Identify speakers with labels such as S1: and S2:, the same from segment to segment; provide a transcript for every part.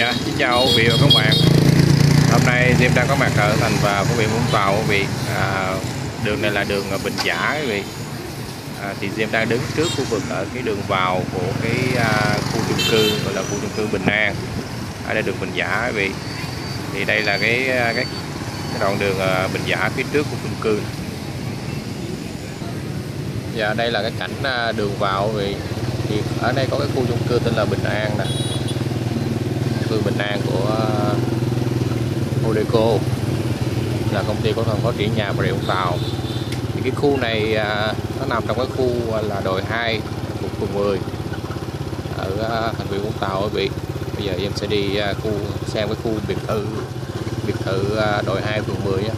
S1: Dạ, xin chào quý vị và các bạn. Hôm nay Diêm đang có mặt ở thành và phố biển Vũng Tàu quý vị. À, Đường này là đường Bình Giả quý vị. À, Thì Diêm đang đứng trước khu vực ở cái đường vào của cái à, khu chung cư gọi là khu chung cư Bình An. Ở đây đường Bình Giả quý vị. Thì đây là cái à, cái, cái đoạn đường à, Bình Giả phía trước của chung cư. Và Dạ đây là cái cảnh à, đường vào quý vị. Thì ở đây có cái khu chung cư tên là Bình An nè cư Bình An của ờ, Odeco là công ty cổ phần phát triển nhà Bà Rịa Vũng Tàu thì cái khu này ờ, nó nằm trong cái khu là, đồi 2 thuộc phường 10 ở ờ, thành phố Vũng Tàu quý vị. Bây giờ em sẽ đi khu, xem cái khu biệt thự biệt thự đồi 2 phường 10 nhé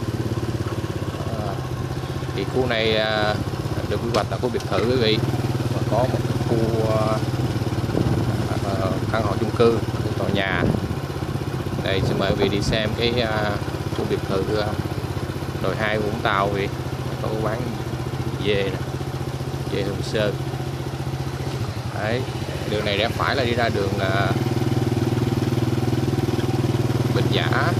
S1: thì khu này được quy hoạch là khu biệt thự quý vị. Và có một khu căn hộ chung cư tòa nhà. Đây xin mời quý vị đi xem cái uh, khu biệt thự uh, đồi hai Vũng Tàu quý vị có quán dê nè dê Hương Sơn. Đấy đường này rẽ phải là đi ra đường uh, Bình Giả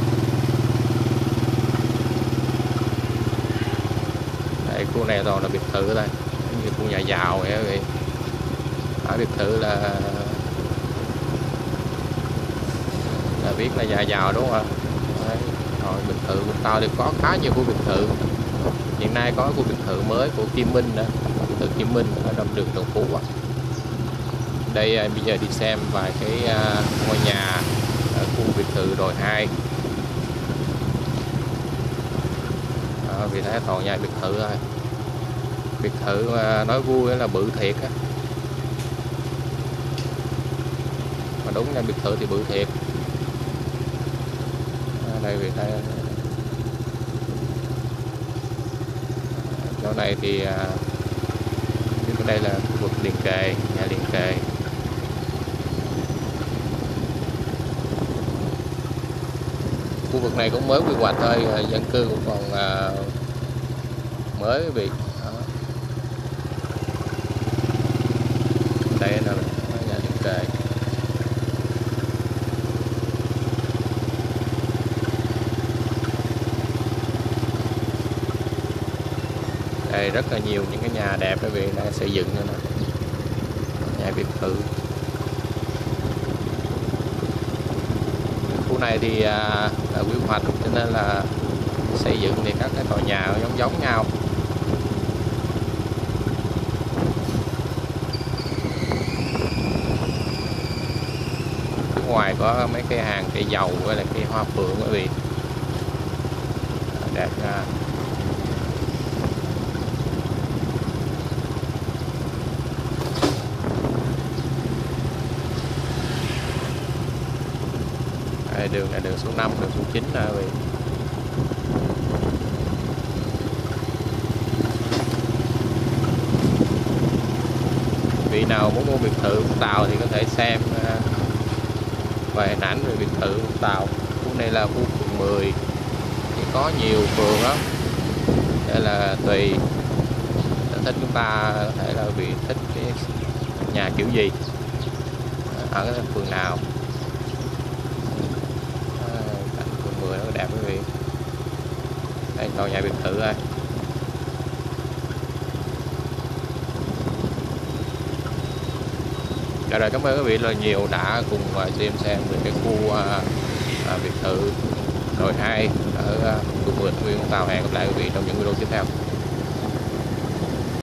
S1: đây khu này toàn là biệt thự thôi như khu nhà giàu vậy quý vị. Ở biệt thự là là biết là nhà giàu đúng không ạ? Rồi biệt thự của tao thì có khá nhiều khu biệt thự. Hiện nay có khu biệt thự mới của Kim Minh đó, từ Kim Minh ở trong đường Đồng Phú ạ. Đây à, bây giờ đi xem vài cái à, ngôi nhà ở khu biệt thự đồi 2 à, vì thế toàn nhà biệt thự thôi. Biệt thự à, nói vui là bự thiệt á. Mà đúng là biệt thự thì bự thiệt à, đây vì đây chỗ này thì à, đây là khu vực liền kề nhà liền kề. Khu vực này cũng mới quy hoạch thôi à, dân cư cũng còn à, mới việc đây là nhà liền kề. Đây rất là nhiều những cái nhà đẹp quý vị đang xây dựng nữa nè. Nhà biệt thự. Khu này thì à, là quy hoạch cho nên là xây dựng thì các cái tòa nhà giống giống nhau. Ngoài có mấy cái hàng cây dầu với lại cây hoa phượng quý vị đẹp à, Đây, đường này đường số 5, đường số 9 nè quý vị. Vị nào muốn mua biệt thự Vũng Tàu thì có thể xem ờ, về hình ảnh về biệt thự Vũng Tàu. Khu này là khu phường 10 thì có nhiều phường lắm. Đây là tùy sở thích chúng ta có thể là vị thích cái nhà kiểu gì ở cái phường nào cảnh phường 10 nó đẹp quý vị đây tòa nhà biệt thự đây Rồi, dạ rồi cảm ơn quý vị là nhiều đã cùng à, xem xem về cái khu à, à, biệt thự đồi 2 ở à, khu vườn nguyên Tàu. Hẹn gặp lại quý vị trong những video tiếp theo.